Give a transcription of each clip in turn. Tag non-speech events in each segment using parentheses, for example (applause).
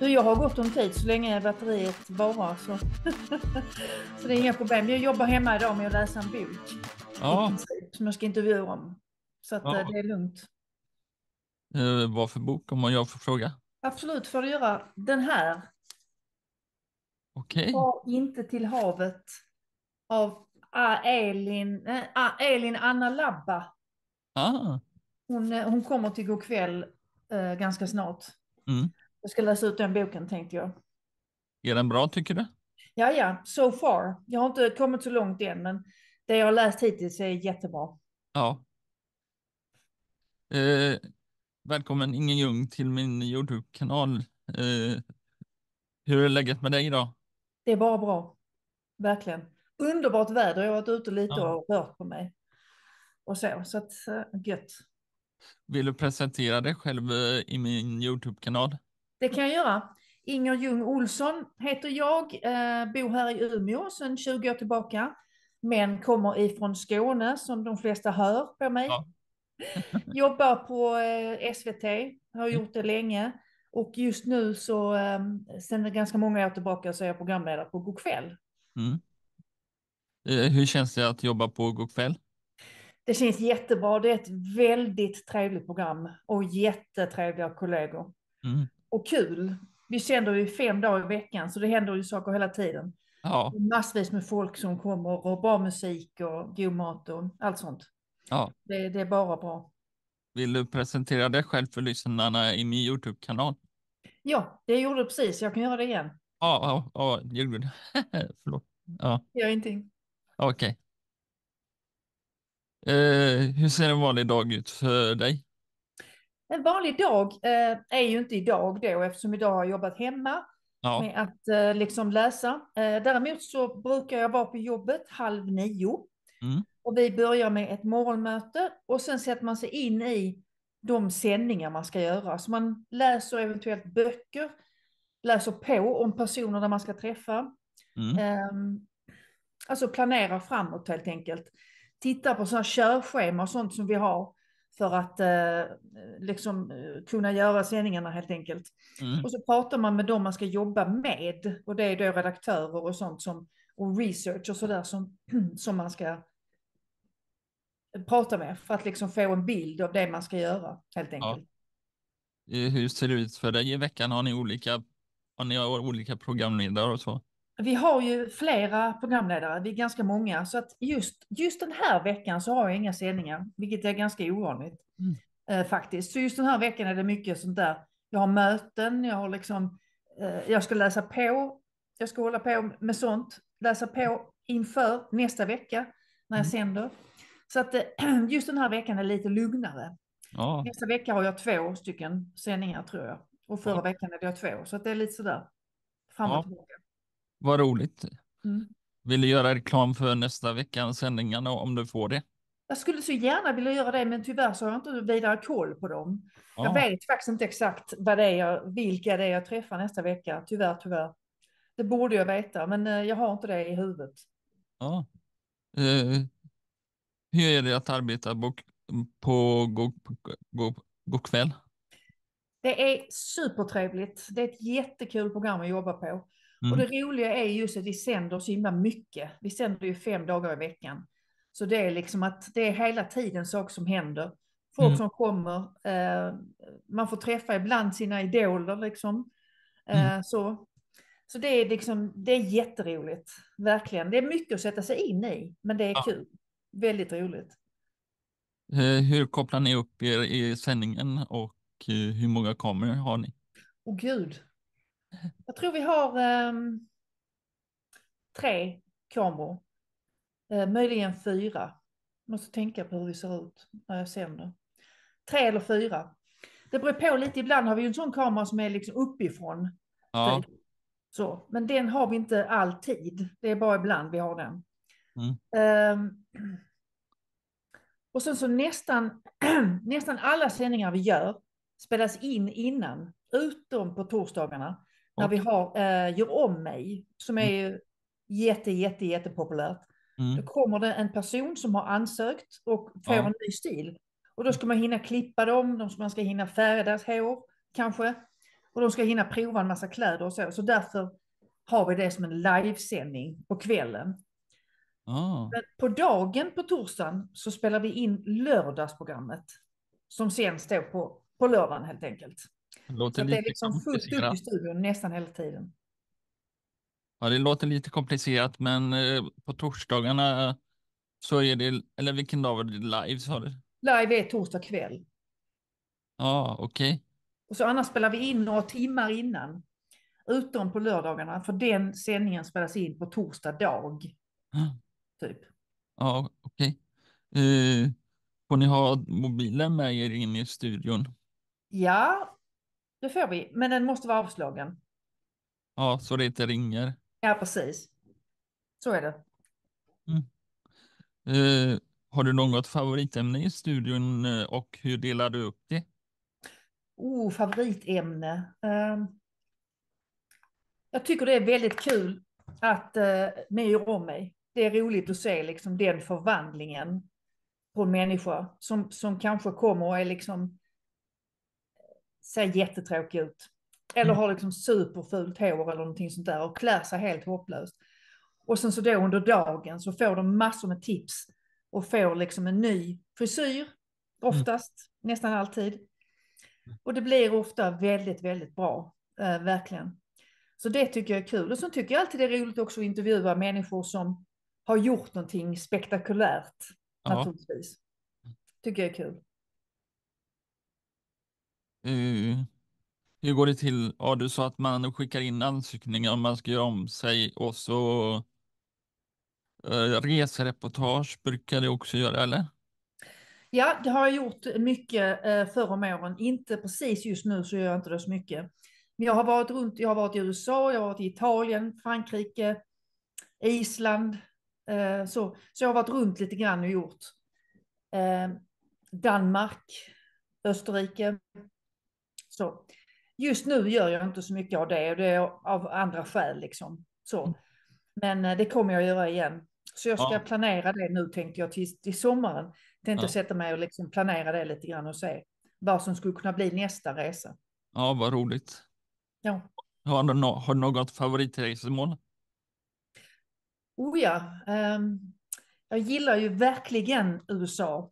Du, jag har gott om tid så länge batteriet varar så. (laughs) så det är inga problem. Jag jobbar hemma idag med att läsa en bok. Ja, Som jag ska intervjua om. Så att Ja. eh, det är lugnt. eh, vad för bok om jag får fråga? Absolut får du göra. Den här, Okej. Far inte till havet av A. Elin, A. Elin Anna Labba. Ah, Hon, eh, hon kommer till God kväll eh, ganska snart. mm. Jag ska läsa ut den boken tänkte jag. Är den bra tycker du? Ja, ja, so far. Jag har inte kommit så långt än, men det jag har läst hittills är jättebra. Ja. Eh, välkommen Ingen Ljung till min Youtube-kanal. Eh, hur är läget med dig idag? Det är bara bra. Verkligen. Underbart väder. Jag har varit ute lite Ja. och rört på mig. Och så, så att eh, gött. Vill du presentera dig själv eh, i min Youtube-kanal? Det kan jag göra. Inger Ljung Olsson heter jag, eh, bor här i Umeå sedan 20 år tillbaka. Men kommer ifrån Skåne som de flesta hör på mig. Ja. (laughs) Jobbar på eh, SVT, har gjort det länge. Och just nu så, eh, sedan ganska många år tillbaka så är jag programledare på Go'kväll. Mm. Eh, hur känns det att jobba på Go'kväll? Det känns jättebra. Det är ett väldigt trevligt program och jättetrevliga kollegor. Mm. Och kul. Vi sänder ju fem dagar i veckan så det händer ju saker hela tiden. Ja, Massvis med folk som kommer och bra musik och god mat och allt sånt. ja. Det, det är bara bra. Vill du presentera dig själv för lyssnarna i min Youtube-kanal? Ja, det gjorde du precis. Jag kan göra det igen. Ja, ja, ja, du. (laughs) Förlåt. Ja, Gör ingenting. okej. Eh, hur ser en vanlig dag ut för dig? En vanlig dag eh, är ju inte idag då eftersom idag har jag jobbat hemma Ja, med att eh, liksom läsa. Eh, däremot så brukar jag vara på jobbet halv nio. Mm. Och vi börjar med ett morgonmöte och sen sätter man sig in i de sändningar man ska göra. Så man läser eventuellt böcker, läser på om personer där man ska träffa. mm. Ehm, alltså planerar framåt helt enkelt. Tittar på sådana körschema och sånt som vi har för att eh, liksom eh, kunna göra sändningarna helt enkelt. Mm. Och så pratar man med dem man ska jobba med och det är då redaktörer och sånt som och research och sådär som, (clears throat) som man ska prata med för att liksom få en bild av det man ska göra helt enkelt. Eh, Hur ser det ut för dig i veckan? Har ni olika, har ni olika programledare och så? Vi har ju flera programledare, vi är ganska många, så att just, just den här veckan så har jag inga sändningar, vilket är ganska ovanligt Mm. eh, faktiskt. Så just den här veckan är det mycket sånt där. Jag har möten, jag har liksom, eh, jag ska läsa på, jag ska hålla på med sånt, läsa på inför nästa vecka när jag Mm. sänder. Så att eh, (clears throat) just den här veckan är lite lugnare. Ja, Nästa vecka har jag två stycken sändningar tror jag. Och förra Ja. veckan hade jag två, så att det är lite sådär fram och Ja. tillbaka. Vad roligt. Mm. Vill du göra reklam för nästa veckans sändningar om du får det? Jag skulle så gärna vilja göra det, men tyvärr så har jag inte vidare koll på dem. Jag Ja, vet faktiskt inte exakt vad det är jag, vilka det är jag träffar nästa vecka. Tyvärr, tyvärr. Det borde jag veta, men eh, jag har inte det i huvudet. ja. Eh, hur är det att arbeta på, på gå, gå, gå kväll? Det är supertrevligt. Det är ett jättekul program att jobba på. Mm. Och det roliga är just att vi sänder så himla mycket. Vi sänder ju fem dagar i veckan. Så det är liksom att det är hela tiden saker som händer. Folk Mm. som kommer. Eh, man får träffa ibland sina idoler liksom. Eh, Mm. så så det, är liksom, det är jätteroligt. Verkligen. Det är mycket att sätta sig in i. Men det är Ja. kul. Väldigt roligt. Eh, hur kopplar ni upp er i sändningen och eh, hur många kameror har ni? Åh gud. Jag tror vi har ehm, tre kameror. Eh, möjligen fyra. Måste tänka på hur vi ser ut när jag sänder. Tre eller fyra. Det beror på lite. Ibland har vi en sån kamera som är liksom uppifrån. Ja, Typ. Så. Men den har vi inte alltid. Det är bara ibland vi har den. Mm. Ehm, och sen så nästan, (clears throat) nästan alla sändningar vi gör spelas in innan. Utom på torsdagarna. När vi har eh, Gör om mig. Som är ju jätte, jätte, jättepopulärt. Då mm. kommer det en person som har ansökt och får Ja. en ny stil. Och då ska man hinna klippa dem, de- man ska hinna färga deras hår kanske. Och de ska hinna prova en massa kläder och så. Så därför har vi det som en livesändning på kvällen. Ah, på dagen på torsdagen så spelar vi in lördagsprogrammet. Som sen står på, på lördagen helt enkelt. Så låter att det är liksom fullt upp i studion nästan hela tiden. Ja, det låter lite komplicerat, men eh, på torsdagarna så är det, eller vilken dag var det live sa du? Live är torsdag kväll. Ja, okej. Och så annars spelar vi in några timmar innan. Utom på lördagarna, för den sändningen spelas in på torsdag dag. (gasps) Typ. Ja, okej. Eh, får ni ha mobilen med er in i studion? Ja, det får vi. Men den måste vara avslagen. Ja, så det inte ringer. Ja, precis. Så är det. Eh, har du något favoritämne i studion eh, och hur delar du upp det? Oh, favoritämne. Ehm, jag tycker det är väldigt kul att uh, ni gör om mig. Det är roligt att se liksom den förvandlingen på en människa som, som kanske kommer och är liksom ser jättetråkig ut. Eller Mm. har liksom superfult hår eller någonting sånt där och klär sig helt hopplöst. Och sen så då under dagen så får de massor med tips och får liksom en ny frisyr, oftast, nästan alltid. Och det blir ofta väldigt, väldigt bra, eh, verkligen. Så det tycker jag är kul. Och så tycker jag alltid det är roligt också att intervjua människor som har gjort någonting spektakulärt, Ja. naturligtvis. Tycker jag är kul. Eh, hur går det till? Ja, du sa att man skickar in ansökningar om man ska göra om sig och så eh, resereportage brukar du också göra, eller? Ja, det har jag gjort mycket eh, förr om åren. Inte precis just nu så gör jag inte det så mycket. Men jag har varit runt, jag har varit i USA, jag har varit i Italien, Frankrike, Island. Eh, så, så jag har varit runt lite grann och gjort. Eh, Danmark, Österrike. Så. Just nu gör jag inte så mycket av det och det är av andra skäl liksom. Så. Men eh, det kommer jag att göra igen. Så jag ska Ja. planera det nu tänkte jag till, till sommaren. Tänkte Ja. sätta mig och liksom planera det lite grann och se vad som skulle kunna bli nästa resa. Ja, vad roligt. Ja, Har du, no har du något favoritresmål? oh ja. ehm, jag gillar ju verkligen USA.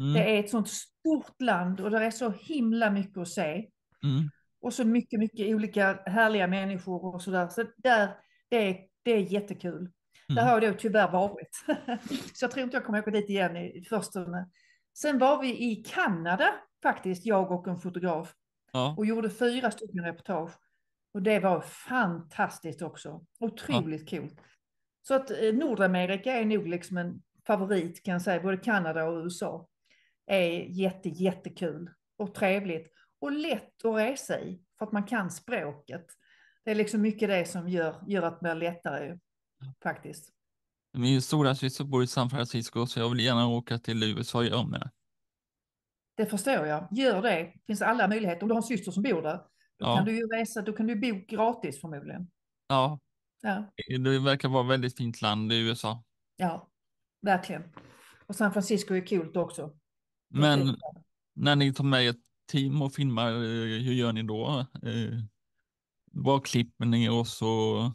Mm, Det är ett sånt stort land och det är så himla mycket att se. Mm, Och så mycket, mycket olika härliga människor och sådär. Så där, det är, det är jättekul. Där mm. har jag då tyvärr varit. (laughs) så jag tror inte jag kommer åka dit igen i förstone. Sen var vi i Kanada faktiskt, jag och en fotograf. Ja, Och gjorde fyra stycken reportage. Och det var fantastiskt också. Otroligt kul. Så att eh, Nordamerika är nog liksom en favorit kan jag säga. Både Kanada och USA. Är jätte, jättekul och trevligt. Och lätt att resa i. För att man kan språket. Det är liksom mycket det som gör, gör att det blir lättare faktiskt. min stora syster bor i San Francisco så jag vill gärna åka till USA jag med. Det förstår jag. Gör det. Det finns alla möjligheter. Om du har en syster som bor där. Då Ja. kan du ju resa. Då kan du bo gratis förmodligen. Ja, Ja. det verkar vara ett väldigt fint land i USA. Ja, verkligen. Och San Francisco är kul också. Men när ni tar med ett team och filmar, eh, hur gör ni då? Eh, Vad klipper ni och så?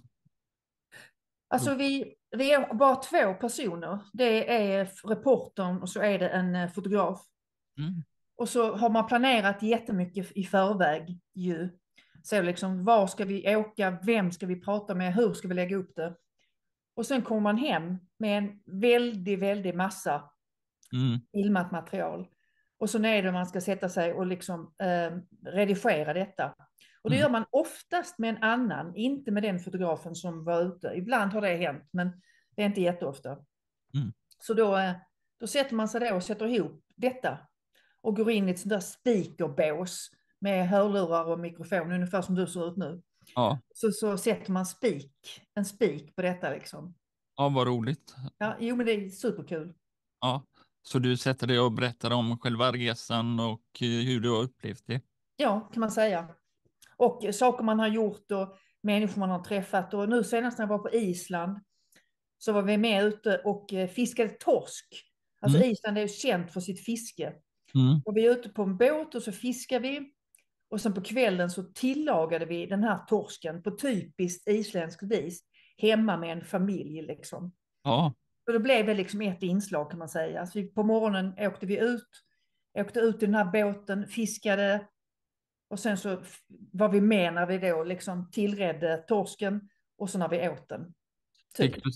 Alltså vi, vi är bara två personer. Det är reportern och så är det en eh, fotograf. Mm, Och så har man planerat jättemycket i förväg ju. Så liksom, var ska vi åka? Vem ska vi prata med? Hur ska vi lägga upp det? Och sen kommer man hem med en väldigt, väldigt massa mm, filmat material. Och så är det man ska sätta sig och liksom eh, redigera detta. Och det Mm. gör man oftast med en annan, inte med den fotografen som var ute. Ibland har det hänt, men det är inte jätteofta. Mm. Så då, eh, då sätter man sig då och sätter ihop detta och går in i ett sånt där speakerbås med hörlurar och mikrofon, ungefär som du ser ut nu. ja, Så, så sätter man spik, en spik på detta liksom. ja, vad roligt. Ja, jo, men det är superkul. Ja, så du sätter dig och berättar om själva resan och eh, hur du har upplevt det. Ja, kan man säga. Och saker man har gjort och människor man har träffat. Och nu senast när jag var på Island så var vi med ute och eh, fiskade torsk. Alltså Mm. Island är ju känt för sitt fiske. Mm, Och vi är ute på en båt och så fiskar vi. Och sen på kvällen så tillagade vi den här torsken på typiskt isländskt vis hemma med en familj liksom. Ja, Och det blev väl liksom ett inslag kan man säga. Så vi, på morgonen åkte vi ut, åkte ut i den här båten, fiskade och sen så var vi med när vi då liksom tillredde torsken och så när vi åt den. Typ. fick du,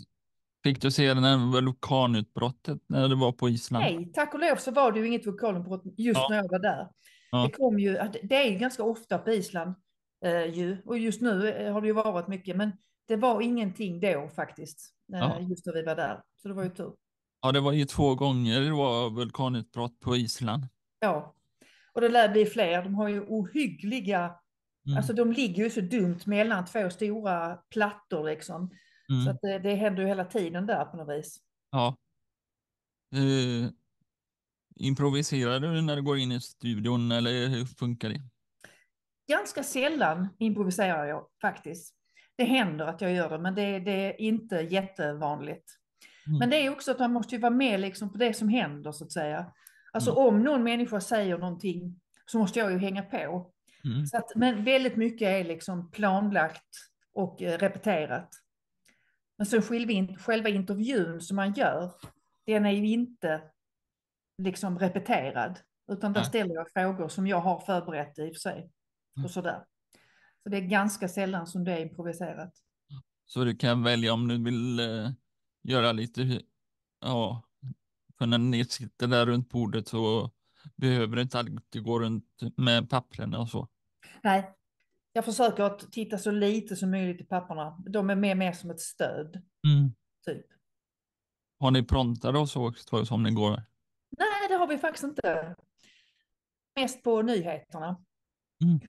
fick du se den här vulkanutbrottet när du var på Island? Nej, tack och lov så var det ju inget vulkanutbrott just Ja. när jag var där. Ja. Det kom ju, det är ju ganska ofta på Island eh, ju, och just nu eh, har det ju varit mycket, men det var ingenting då faktiskt, eh, Ja. just när vi var där. Så det var ju tur. Ja, det var ju två gånger det var vulkanutbrott på Island. Ja, och det lär bli fler. De har ju ohyggliga, Mm. alltså de ligger ju så dumt mellan två stora plattor liksom. mm. Så att det, det händer ju hela tiden där på något vis. Ja. Eh, improviserar du när du går in i studion eller hur funkar det? Ganska sällan improviserar jag faktiskt. Det händer att jag gör det, men det, det är inte jättevanligt. Mm. Men det är också att man måste ju vara med liksom på det som händer så att säga. Alltså Mm. om någon människa säger någonting så måste jag ju hänga på. Mm. Så att, men väldigt mycket är liksom planlagt och eh, repeterat. Men sen själva, in- själva intervjun som man gör, den är ju inte liksom repeterad. Utan där ställer jag frågor som jag har förberett i och för sig. Mm. Och sådär. Så det är ganska sällan som det är improviserat. Så du kan välja om du vill eh, göra lite, ja, för när ni sitter där runt bordet så behöver det inte alltid gå runt med pappren och så. Nej, jag försöker att titta så lite som möjligt i papperna. De är mer, mer som ett stöd, Mm. typ. Har ni promptar och så också som ni går? Nej, det har vi faktiskt inte. Mest på nyheterna. Mm.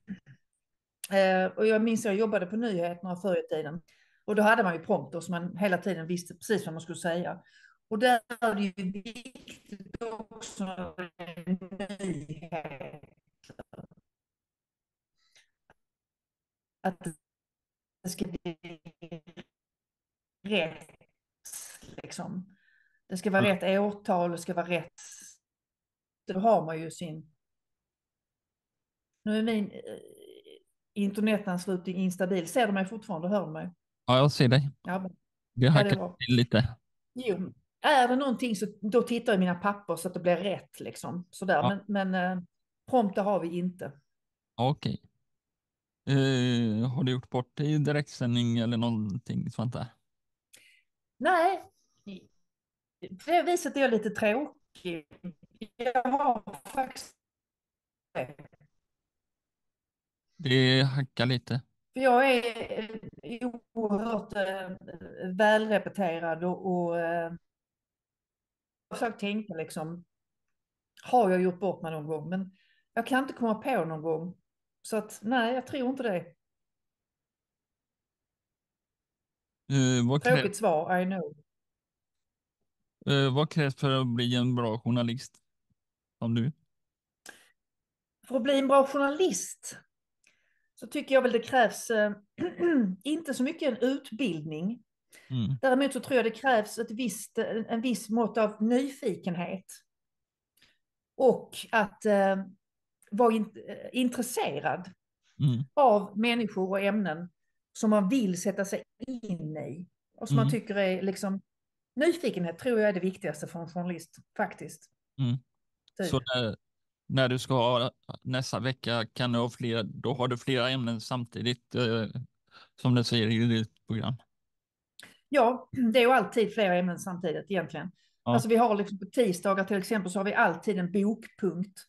Eh, och jag minns att jag jobbade på nyheterna förr i tiden. Och då hade man ju prompter så man hela tiden visste precis vad man skulle säga. Och där är det ju viktigt också nyheter. Att det ska bli rätt. Liksom. Det ska vara Ja. rätt årtal, det ska vara rätt. Då har man ju sin... Nu är min eh, internetanslutning instabil. Ser du mig fortfarande? Hör du mig? Ja, jag ser dig. Ja, men- är hackar bra. till lite. Jo, är det någonting så då tittar jag i mina papper så att det blir rätt liksom. Sådär. Ja. Men, men eh, prompter har vi inte. Okej. Eh, har du gjort bort dig i direktsändning eller någonting där? Nej, på det viset är jag lite tråkig. Jag har faktiskt Det hackar lite. För jag är oerhört eh, välrepeterad och, och eh, jag har försökt tänka liksom, har jag gjort bort mig någon gång? Men jag kan inte komma på någon gång. Så att nej, jag tror inte det. Eh, vad, Tråkigt svar, I know. eh, vad krävs för att bli en bra journalist? Som du? För att bli en bra journalist så tycker jag väl det krävs eh, (clears throat) inte så mycket en utbildning. Mm. Däremot så tror jag det krävs ett visst, en, en viss mått av nyfikenhet. Och att eh, vara in, eh, intresserad Mm. av människor och ämnen som man vill sätta sig in i. Och som Mm. man tycker är liksom, nyfikenhet tror jag är det viktigaste för en journalist faktiskt. Mm. Typ. Så när, när du ska ha nästa vecka kan du ha flera, då har du flera ämnen samtidigt eh, som du säger i ditt program. Ja, det är ju alltid flera ämnen samtidigt egentligen. Ja. Alltså vi har liksom på tisdagar till exempel så har vi alltid en bokpunkt.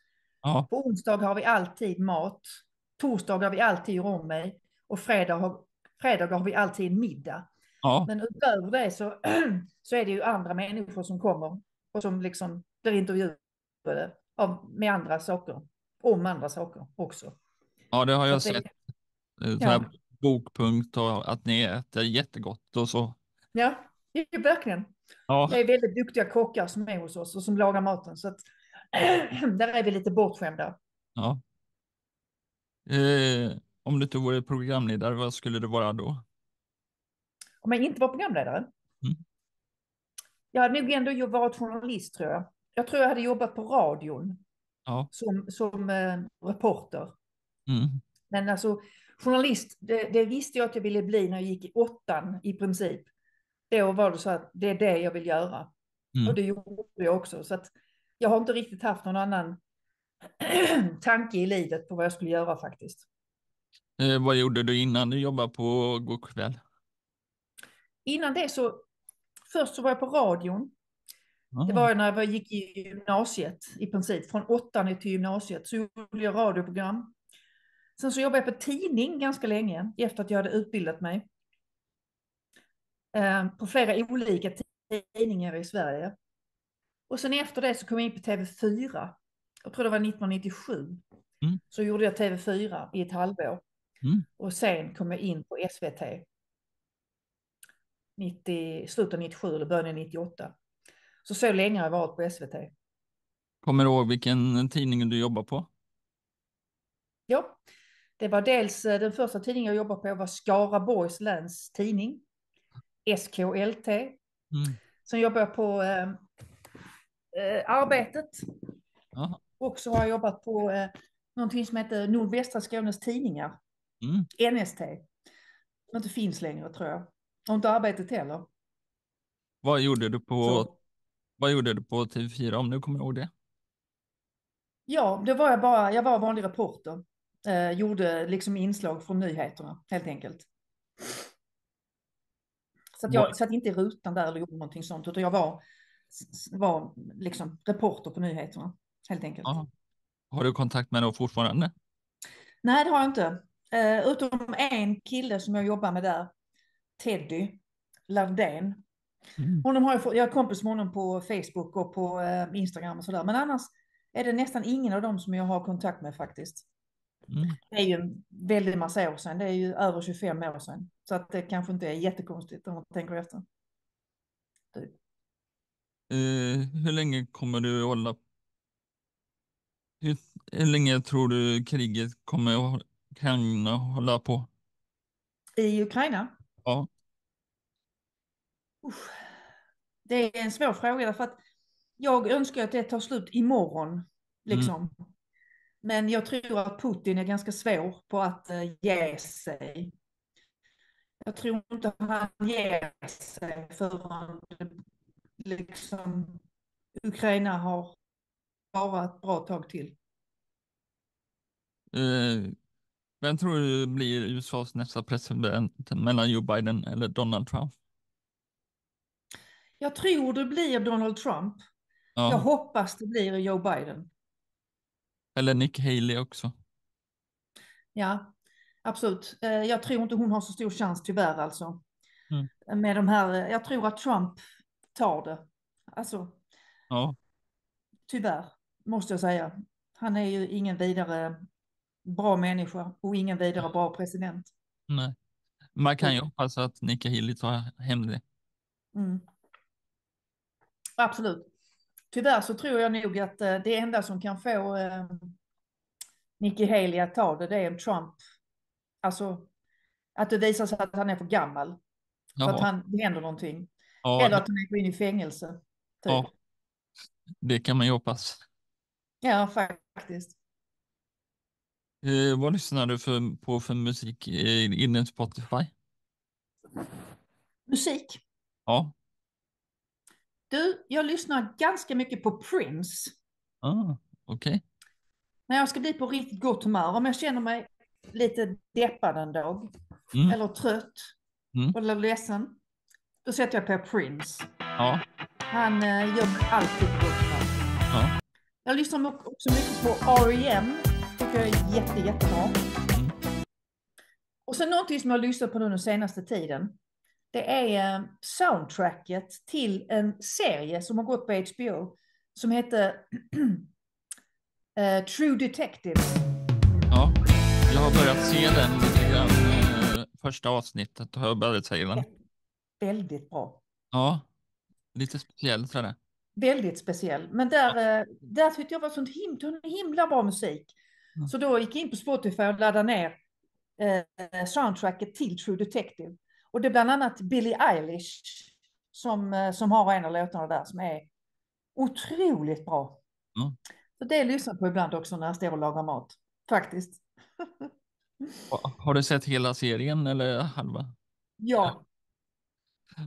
Ja, På onsdagar har vi alltid mat. Torsdagar har vi alltid gör om mig. Och fredag har, fredagar har vi alltid en middag. ja, Men utöver det så, (clears throat) så är det ju andra människor som kommer och som liksom blir intervjuade av, med andra saker. Om andra saker också. ja, det har jag Så det- sett. Så Ja. bokpunkt och att ni äter jättegott och så. Ja, det verkligen. Ja, Det är väldigt duktiga kockar som är hos oss och som lagar maten. Så att, (clears throat) där är vi lite bortskämda. ja. Eh, om du inte vore programledare, vad skulle du vara då? Om jag inte var programledare. Mm. Jag hade nog ändå varit journalist tror jag. Jag tror jag hade jobbat på radion Ja, som, som eh, reporter. Mm. Men alltså journalist, det, det, visste jag att jag ville bli när jag gick i åttan i princip. Då var det så att det är det jag vill göra. Mm. Och det gjorde jag också. Så att jag har inte riktigt haft någon annan (clears throat) tanke i livet på vad jag skulle göra faktiskt. Eh, vad gjorde du innan du jobbade på Go'kväll? Innan det så, först så var jag på radion. Ah. Det var när jag gick i gymnasiet i princip. Från åttan till gymnasiet så gjorde jag radioprogram. Sen så jobbade jag på tidning ganska länge efter att jag hade utbildat mig. Eh, på flera olika tidningar i Sverige. Och sen efter det så kom jag in på TV4. Jag tror det var 1997. Mm. Så gjorde jag TV4 i ett halvår. Mm. Och sen kom jag in på SVT. 90, slutet av 97 eller början av 98. Så så länge har jag varit på SVT. Kommer du ihåg vilken tidning du jobbar på? Ja, det var dels eh, den första tidningen jag jobbade på var Skaraborgs läns tidning. SKLT. Mm. Sen jobbade jag på eh, eh, Arbetet. Ja. Och så har jag jobbat på eh, någonting som heter Nordvästra Skånes Tidningar. Mm. NST. Som inte finns längre tror jag. Och inte Arbetet heller. Vad gjorde du på, Så, vad gjorde du på TV4 om du kommer ihåg det? ja, det var jag bara. Jag var vanlig reporter. Eh, gjorde liksom inslag från nyheterna helt enkelt. Så att jag satt inte i rutan där eller gjorde någonting sånt. Utan jag var, var liksom reporter på nyheterna. Helt enkelt. Ja. Har du kontakt med dem fortfarande? Nej, det har jag inte. Eh, utom en kille som jag jobbar med där. Teddy Lavdén. Mm. Honom har jag, jag är kompis med honom på Facebook och på eh, Instagram och sådär. Men annars är det nästan ingen av dem som jag har kontakt med faktiskt. Mm. Det är ju en väldig massa år sedan. Det är ju över 25 år sedan. Så att det kanske inte är jättekonstigt om man tänker efter. Eh, hur länge kommer du hålla? Hur, hur länge tror du kriget kommer kan hålla på? I Ukraina? Ja. Det är en svår fråga därför att jag önskar att det tar slut imorgon. Liksom. Men jag tror att Putin är ganska svår på att eh, ge sig. Jag tror inte han ger sig förrän liksom, Ukraina har varit ett bra tag till. Eh, vem tror du blir USAs nästa president mellan Joe Biden eller Donald Trump? Jag tror det blir Donald Trump. Jag Ja. hoppas det blir Joe Biden. Eller Nick Haley också. Ja, absolut. Eh, Jag tror inte hon har så stor chans tyvärr alltså. Mm. Med de här, eh, jag tror att Trump tar det. Alltså Ja. tyvärr, måste jag säga. Han är ju ingen vidare bra människa och ingen vidare bra president. Nej. Man kan ju hoppas att Nick Haley tar hem det. Mm. Absolut. Tyvärr så tror jag nog att eh, det enda som kan få eh, Nikki Haley att ta det, det är en Trump. Alltså att det visar sig att han är för gammal. Så att han, det händer någonting. ja, Eller att han går in i fängelse. Typ. Ja. det kan man ju hoppas. Ja, faktiskt. Eh, vad lyssnar du för, på för musik eh, inom Spotify? Musik. Ja. Du, jag lyssnar ganska mycket på Prince. Ah, Okej. När jag ska bli på riktigt gott humör. Om jag känner mig lite deppad en dag. Mm. Eller trött. Mm. Eller ledsen. Då sätter jag på Prince. Ja. Han eh, gör alltid på gott humör. Ja. Jag lyssnar också mycket på R.E.M. Tycker jag är jätte, jättebra. Mm. Och sen någonting som jag har lyssnat på nu den senaste tiden. Det är eh, soundtracket till en serie som har gått på HBO. Som heter (clears throat) eh, True Detective. ja. Jag har börjat se den lite grann. eh, Första avsnittet har jag börjat se den. Väldigt bra. Ja. Lite speciellt sådär. Väldigt speciell. Men där, eh, där tyckte jag var sånt himla, himla bra musik. Mm. Så då gick jag in på Spotify och laddade ner soundtracket till True Detective. Och det är bland annat Billie Eilish som, eh, som har en av låtarna där som är otroligt bra. Mm. Så det lyssnar jag på ibland också när jag står och lagar mat. Faktiskt. (laughs) Ha- Har du sett hela serien eller halva? Ja,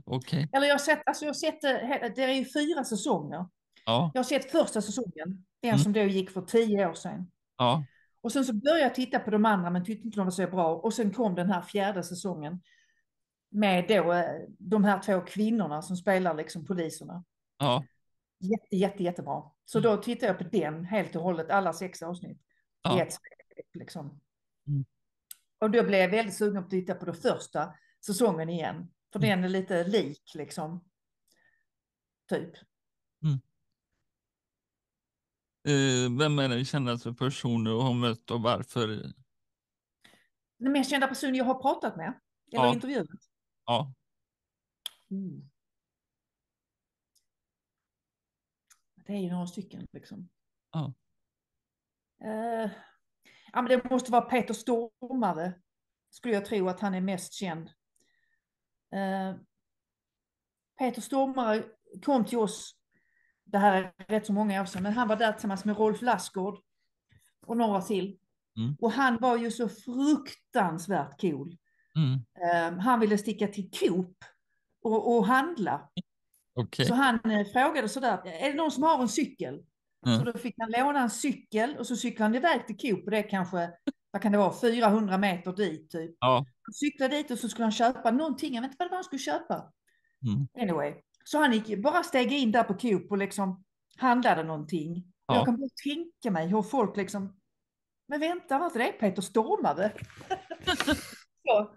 Okej. eller jag har sett, alltså jag har sett det, he- det är ju fyra säsonger. Ja. Jag har sett första säsongen, den Mm. som då gick för tio år sedan. Ja. Och sen så började jag titta på de andra men tyckte inte de var så bra. Och sen kom den här fjärde säsongen. Med då eh, de här två kvinnorna som spelar liksom poliserna. Ja. Jätte, jätte, jättebra. Så då tittade jag på den helt och hållet, alla sex avsnitt. I Ja. ett liksom. Mm. Och då blev jag väldigt sugen på att titta på den första säsongen igen. För Mm. den är lite lik liksom. Typ. Eh, Vem är den kändaste person du har mött och varför? Den mest kända person jag har pratat med. Eller Ja. intervjuat. Ja. Mm. Det är ju några stycken liksom. Ja. Eh, ja, men det måste vara Peter Stormare. Skulle jag tro att han är mest känd. Eh, Peter Stormare kom till oss, det här är rätt så många år sedan, men han var där tillsammans med Rolf Lassgård och några till. Mm. Och han var ju så fruktansvärt cool. Mm. Eh, han ville sticka till Coop och, och handla. Okej. Så han eh, frågade sådär, är det någon som har en cykel? Ja. Så då fick han låna en cykel och så cyklade han iväg till Coop och det är kanske, vad kan det vara, 400 meter dit typ. Ja. Han cyklade dit och så skulle han köpa någonting, jag vet inte vad det var han skulle köpa. Mm. Anyway, så han gick bara steg in där på Coop och liksom handlade någonting. Ja. Jag kan bara tänka mig hur folk liksom, men vänta, var inte det Peter Stormare? (laughs) så,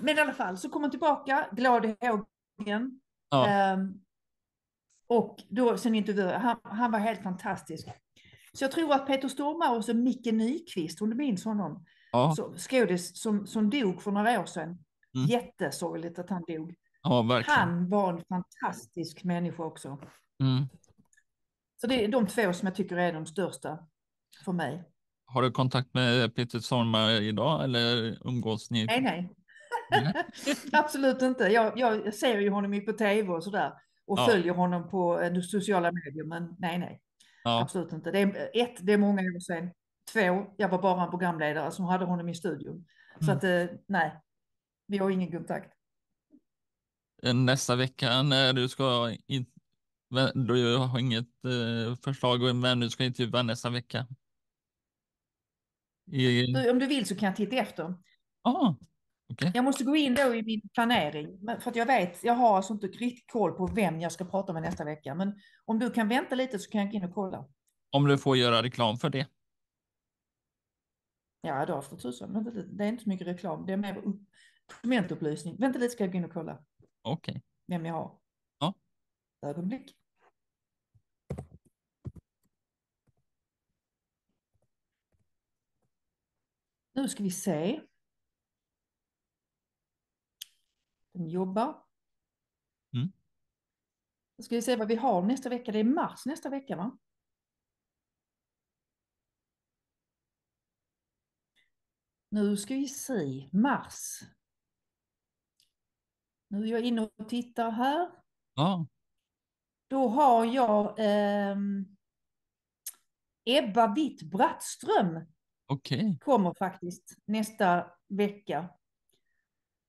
men i alla fall, så kom han tillbaka, glad i hågen. Ja. Ehm, och då sen intervjuade han, han var helt fantastisk. Så jag tror att Peter Stormare och så Micke Nyqvist, om du minns honom, Ja. så, skådis som, som dog för några år sedan. Mm. Jättesorgligt att han dog. ja. Han var en fantastisk människa också. Mm. Så det är de två som jag tycker är de största för mig. Har du kontakt med Peter Stormare idag eller umgås ni? Nej, nej. (laughs) Absolut inte. Jag, jag ser ju honom ju på tv och sådär. Och Ja. följer honom på eh, sociala medier. Men nej, nej. Ja. Absolut inte. Det är, ett, det är många år sedan. Två, jag var bara en programledare som hade honom i studion. Så Mm. att eh, nej, vi har ingen kontakt. Nästa vecka när du ska in... Du har inget eh, förslag om vem du ska intervjua nästa vecka? I... Om du vill så kan jag titta efter. Ah, okej. Jag måste gå in då i min planering. För att jag vet, jag har alltså inte riktigt koll på vem jag ska prata med nästa vecka. Men om du kan vänta lite så kan jag gå in och kolla. Om du får göra reklam för det. Ja, då för tusan. Vänta lite. Det är inte så mycket reklam. Det är mer upp- konsumentupplysning. Vänta lite ska jag gå in och kolla Okej. vem jag har. Ja. Ögonblick. Nu ska vi se. Den jobbar. Mm. Då ska vi se vad vi har nästa vecka. Det är mars nästa vecka va? Nu ska vi se. Mars. Nu är jag inne och tittar här. Ja, Då har jag ehm, Ebba Witt Brattström okej. kommer faktiskt nästa vecka.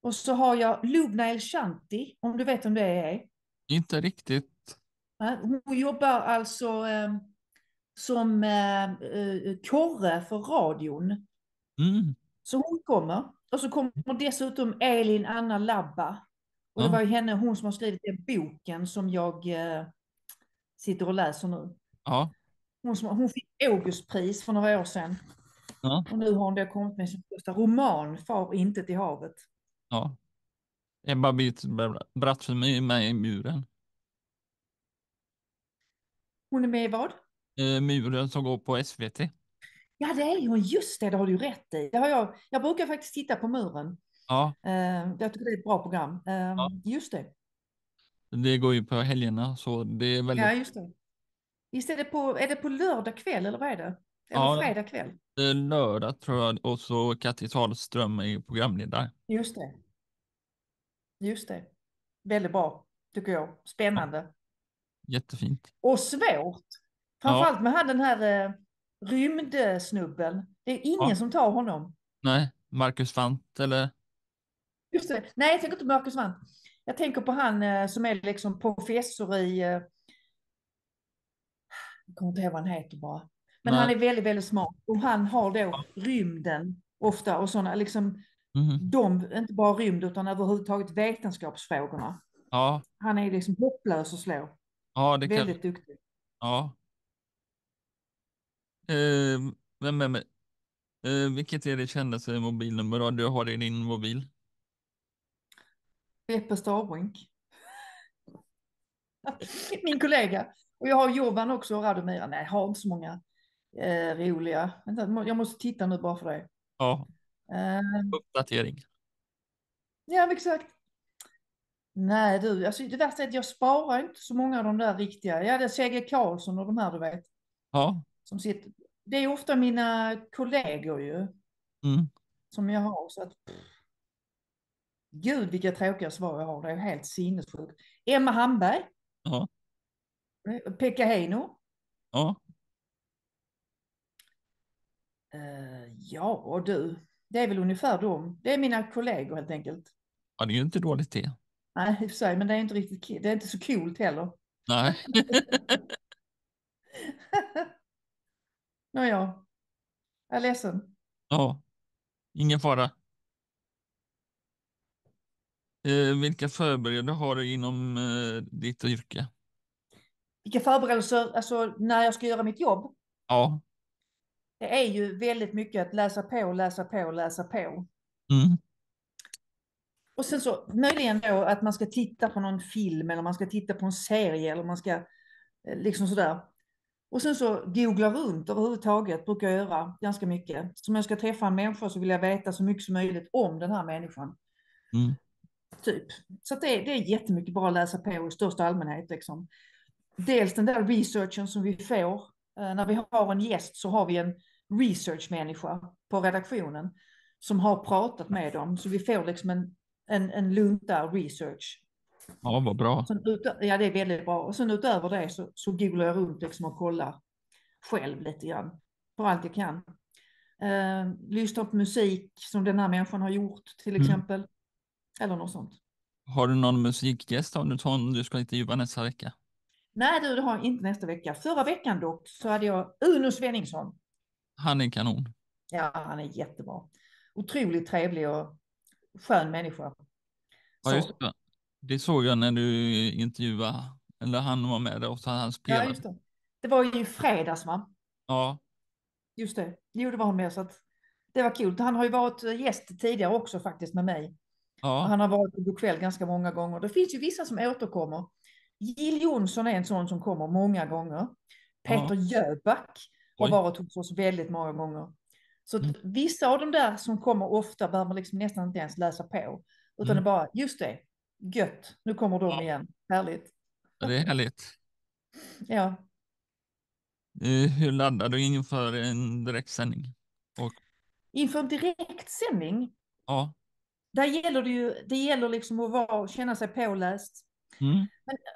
Och så har jag Lubna El Shanti, om du vet om det är. Inte riktigt. Hon jobbar alltså ehm, som eh, eh, korre för radion. Mm. Så hon kommer. Och så kommer dessutom Elin Anna Labba. Och det Ja. var ju henne, hon som har skrivit den boken som jag eh, sitter och läser nu. Ja, Hon, som, hon fick Augustpris för några år sedan. ja, Och nu har hon då kommit med sin första roman, Far inte till havet. Ja. Ebba Brattström är med i muren. Hon är med i vad? Eh, muren som går på SVT. Ja, det är hon. Just det, det har du rätt i. Det har jag, jag brukar faktiskt titta på Muren. Ja, Eh, jag tycker det är ett bra program. Eh, Ja. Just det. det går ju på helgerna så det är väldigt Ja, just det. Visst är det på, är det på lördag kväll eller vad är det? Eller Ja. fredag kväll? eh, lördag tror jag och så Kattis Ahlström är programledare. Just det. Just det. Väldigt bra, tycker jag. Spännande. Jättefint. Och svårt. Framförallt med han den här eh, rymdsnubben. Det är ingen Ja. som tar honom. Nej, Marcus Wandt eller? Just det. Nej, jag tänker inte på Marcus Wandt. Jag tänker på han eh, som är liksom professor i... Eh, jag kommer inte ihåg vad han heter bara. Men Nej. han är väldigt, väldigt smart. Och han har då rymden ofta och sådana, liksom Mhm. de, inte bara rymd utan överhuvudtaget vetenskapsfrågorna. Ja, Han är liksom hopplös att slå. ja, det kan Väldigt duktig. Ja. Eh, vem är med? Eh, vilket är det kändaste mobilnummer du har i din mobil? Beppe Starbrink. (laughs) Min kollega. Och jag har Jovan också och Radomira. Nej, jag har inte så många eh, roliga. Jag måste titta nu bara för det. Ja, uppdatering. ja, exakt. Nej du, alltså det värsta är att jag sparar inte så många av de där riktiga. Ja, det är C.G. Karlsson och de här du vet. Ja, Som sitter. Det är ofta mina kollegor ju. mm. Som jag har. Så att, pff. Gud vilka tråkiga svar jag har. Det är helt sinnessjukt. Emma Hamberg. ja, Pekka Heino. ja. Eh, ja, och du. Det är väl ungefär dem. Det är mina kollegor helt enkelt. Ja, det är ju inte dåligt det. Nej, i och för sig, men det är inte riktigt Det är inte så coolt heller. Nej. (laughs) Nåja. Jag är ledsen. Ja, ingen fara. Eh, vilka förberedelser har du inom eh, ditt yrke? Vilka förberedelser, alltså när jag ska göra mitt jobb. Ja, Det är ju väldigt mycket att läsa på, läsa på, läsa på. mm. Och sen så möjligen då att man ska titta på någon film eller man ska titta på en serie eller man ska eh, liksom sådär. Och sen så googla runt överhuvudtaget brukar jag göra ganska mycket. Så om jag ska träffa en människa så vill jag veta så mycket som möjligt om den här människan. Mm. Typ. Så det, är, det är jättemycket bara att läsa på i största allmänhet. Liksom. Dels den där researchen som vi får. Eh, när vi har en gäst så har vi en researchmänniska på redaktionen som har pratat med dem. Så vi får liksom en, en, en lunta research. ja, vad bra. Sen utö- ja, det är väldigt bra. Och sen utöver det så, så googlar jag runt liksom och kollar själv lite grann. På allt jag kan. Eh, lyssna på musik som den här människan har gjort till Mm. exempel. Eller något sånt. Har du någon musikgäst om du, tar, du ska intervjua nästa vecka? Nej du, det har jag inte nästa vecka. Förra veckan dock så hade jag Uno Svenningsson. Han är kanon. Ja, han är jättebra. Otroligt trevlig och skön människa. Ja, just det. Det såg jag när du intervjuade, eller han var med där och så han ja, spelade. just det. Det var ju i fredags va? Ja, Just det. Jo, det var han med så att det var kul. Han har ju varit gäst tidigare också faktiskt med mig. Ja, Han har varit på kväll ganska många gånger. Det finns ju vissa som återkommer. Jill Johnson är en sån som kommer många gånger. Peter Jöback har Oj. varit hos oss väldigt många gånger. Så Mm. vissa av de där som kommer ofta behöver man liksom nästan inte ens läsa på. Utan Mm. det är bara, just det, gött, nu kommer de Ja. igen. Härligt. det är härligt. Ja. Eh, Hur laddar du inför en direktsändning? Inför en direktsändning, Ja, där gäller det ju, det gäller liksom att vara, känna sig påläst. Mm.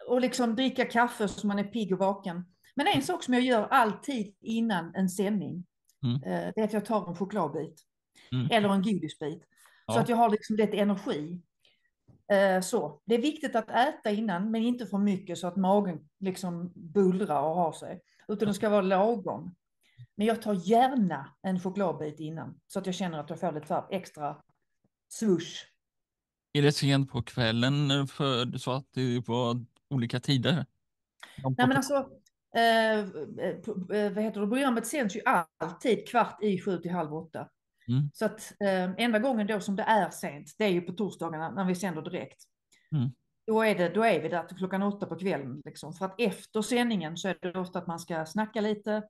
och liksom dricka kaffe så man är pigg och vaken. Men en sak som jag gör alltid innan en sändning, Mm. eh, det är att jag tar en chokladbit Mm. eller en godisbit. Så Ja. att jag har liksom lite energi. Eh, Så. Det är viktigt att äta innan, men inte för mycket så att magen liksom bullrar och har sig. Utan det ska vara lagom. Men jag tar gärna en chokladbit innan, så att jag känner att jag får lite så extra swoosh. Är det sent på kvällen för, så att det på olika tider? De Nej men alltså, eh, eh, eh, vad heter det, programmet sänds ju alltid kvart i sju till halv åtta. Mm. Så att eh, enda gången då som det är sent, det är ju på torsdagarna när vi sänder direkt. Mm. Då, är det, då är vi där till klockan åtta på kvällen. Liksom. För att efter sändningen så är det ofta att man ska snacka lite.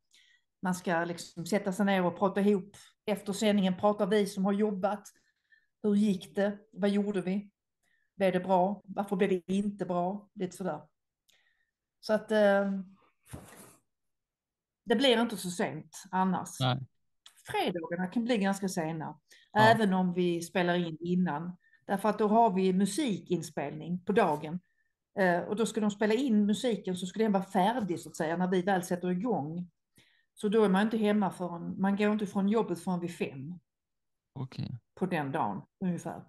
Man ska liksom sätta sig ner och prata ihop. Efter sändningen pratar vi som har jobbat. Hur gick det? Vad gjorde vi? Blev det bra? Varför blev det inte bra? Lite sådär. Så att eh, det blir inte så sent annars. Nej. Fredagarna kan bli ganska sena, Ja. även om vi spelar in innan. Därför att då har vi musikinspelning på dagen. Eh, och då ska de spela in musiken så ska den vara färdig så att säga när vi väl sätter igång. Så då är man inte hemma förrän, man går inte från jobbet förrän vid fem Okej. På den dagen ungefär.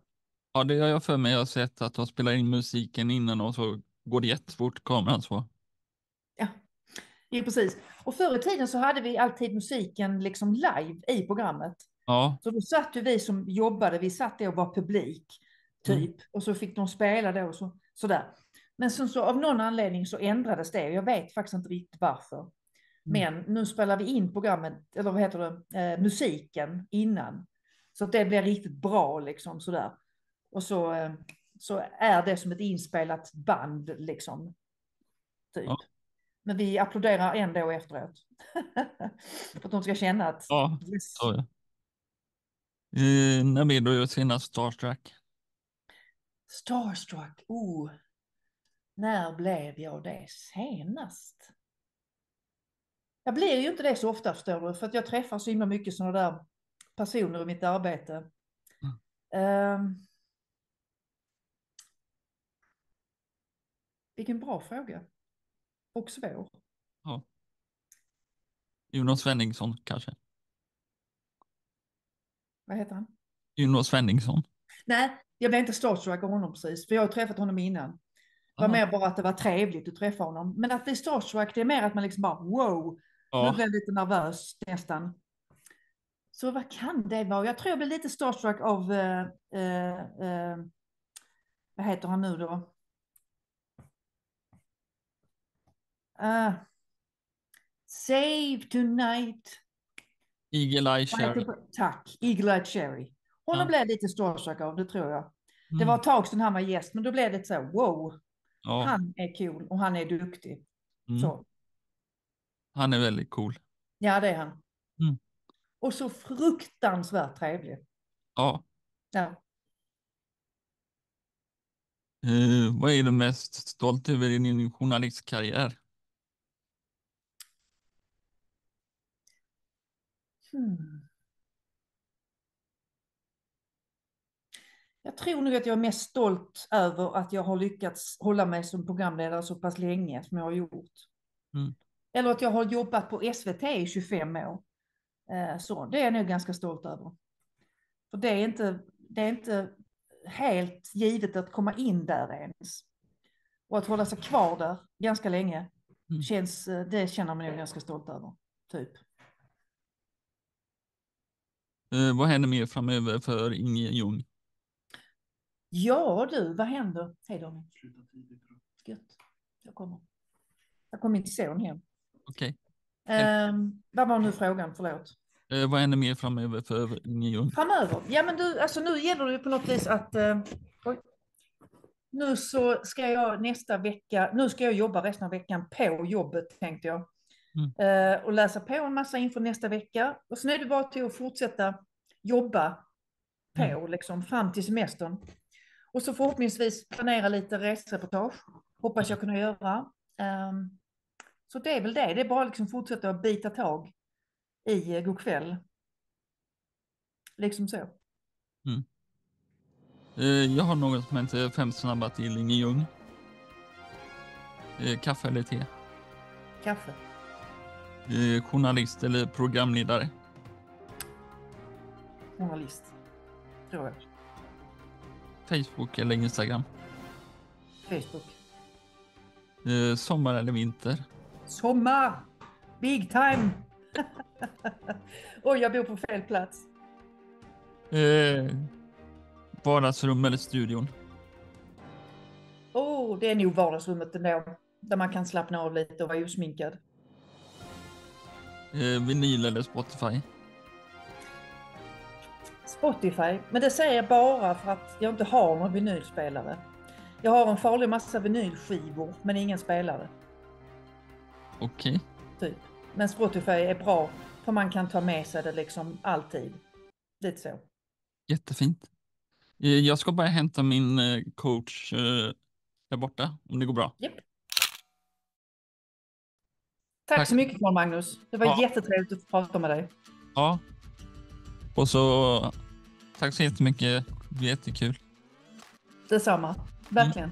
Ja, det har jag för mig. Jag har sett att de spelar in musiken innan och så går det jättefort kameran så. Ja, ja precis. Och förr i tiden så hade vi alltid musiken liksom live i programmet. Ja, Så då satt ju vi som jobbade, vi satt där och var publik, typ. Och så fick de spela då och så, sådär. Men sen så av någon anledning så ändrades det. Jag vet faktiskt inte riktigt varför. Men nu spelar vi in programmet, eller vad heter det, eh, musiken innan. Så att det blir riktigt bra liksom sådär. Och så, eh, så är det som ett inspelat band liksom. Typ. Ja. Men vi applåderar ändå efteråt. (laughs) För att de ska känna att ja, yes. ja. Eh, när blir du senast Starstruck? Starstruck, oh. När blev jag det senast? Jag blir ju inte det så ofta förstår du, för att jag träffar så himla mycket sådana där personer i mitt arbete. Ehm. vilken bra fråga. Och svår. Ja. Uno Svenningsson kanske? Vad heter han? Uno Svenningsson? Nej, jag blev inte starstruck av honom precis, för jag har träffat honom innan. Det var Aha. mer bara att det var trevligt att träffa honom. Men att bli starstruck, det är mer att man liksom bara wow, nu Ja, blev jag lite nervös nästan. Så vad kan det vara? Jag tror jag blev lite starstruck av, eh, eh, eh, vad heter han nu då? Ah. Save tonight. Eagle Eye Cherry. det? Tack, Eagle Eye Cherry. Honom Ja. blev lite starstruck av, det tror jag. Det Mm. var ett tag sedan han var gäst, men då blev det så här, wow, Ja, han är cool och han är duktig. mm. Så. Han är väldigt cool. Ja, det är han. Mm. Och så fruktansvärt trevlig. Ja. Ja. Eh, vad är du mest stolt över i din journalistkarriär? Hmm. Jag tror nog att jag är mest stolt över att jag har lyckats hålla mig som programledare så pass länge som jag har gjort. Mm. Eller att jag har jobbat på SVT i 25 år. Eh, Så det är jag nog ganska stolt över. För det är inte, det är inte helt givet att komma in där ens. Och att hålla sig kvar där ganska länge, Mm. känns, eh, det känner man nog ganska stolt över. Typ. Eh, vad händer mer framöver för Inge Ljung? Ja du, vad händer? Hej Daniel. Gött. Jag kommer. Jag kommer min son hem. Okej. Um, vad var nu frågan? Förlåt. Eh, vad händer mer framöver för Inge Ljung? Framöver? Ja men du, alltså nu gäller det på något vis att eh, nu så ska jag nästa vecka, nu ska jag jobba resten av veckan på jobbet tänkte jag. Mm. Eh, och läsa på en massa inför nästa vecka. Och sen är det bara till att fortsätta jobba på Mm. liksom fram till semestern. Och så förhoppningsvis planera lite resereportage. Hoppas jag kunna göra. Ehm, så det är väl det. Det är bara liksom fortsätta att bita tag i eh, kväll. Liksom så. Eh, jag har något som heter Fem snabba till Inge Ljung. Eh, kaffe eller te? Kaffe. Journalist eller programledare? Journalist. Tror jag. Facebook eller Instagram? Facebook. Sommar eller vinter? Sommar! Big time! (laughs) Oj, jag bor på fel plats. Eh, vardagsrum eller studion? Oh, det är nog vardagsrummet ändå. Där man kan slappna av lite och vara osminkad. Eh, vinyl eller Spotify? Spotify, men det säger jag bara för att jag inte har någon vinylspelare. Jag har en farlig massa vinylskivor, men ingen spelare. Okej. Typ. Men Spotify är bra, för man kan ta med sig det liksom alltid. Lite så. Jättefint. Eh, jag ska bara hämta min eh, coach eh, där borta, om det går bra. Japp. Tack, Tack. så mycket Carl Magnus. Det var Ja. jättetrevligt att få prata med dig. Ja. Och så tack så jättemycket. Det var jättekul. Detsamma. Verkligen.